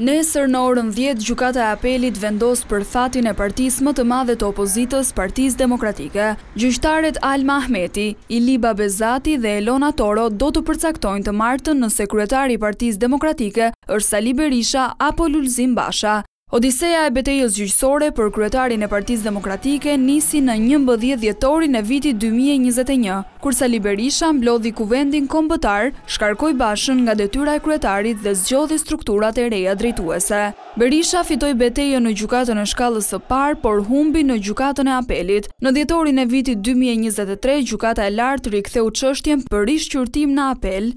Nesër në orën dhjetë Gjykata e Apelit vendos për fatin e partisë më të madhe të opozitës, Partisë Demokratike. Gjyqtaret Alma Ahmeti, Iliba Bezati dhe Elona Toro do të përcaktojnë të martën nëse kryetari i Partisë Demokratike është Sali Berisha apo Lulzim Basha. Odiseja e betejës gjyqësore për kryetarin e Partisë Demokratike nisi në njëmbëdhjetë dhjetorin e vitit dy mijë e njëzet e një, kur Sali Berisha mblodhi Kuvendin Kombëtar, shkarkoi Bashën nga detyra e kryetarit dhe zgjodhi strukturat e reja drejtuese. Berisha fitoi betejën në Gjykatën e Shkallës së Parë, por humbi në Gjykatën e Apelit. Në dhjetorin e vitit dy mijë e njëzet e tre, Gjykata e Lartë riktheu çështjen për rishqyrtim në Apel.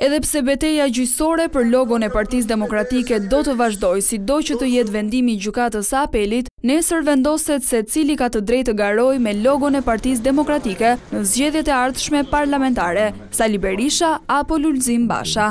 Edhe pse beteja gjyqësore për logon e Partisë Demokratike do të vazhdojë sido që të jetë vendimi i Gjykatës së Apelit, nesër vendoset se cili ka të drejtë të garojë me logon e Partisë Demokratike në zgjedhjet e ardhshme parlamentare, Sali Berisha apo Lulzim Basha.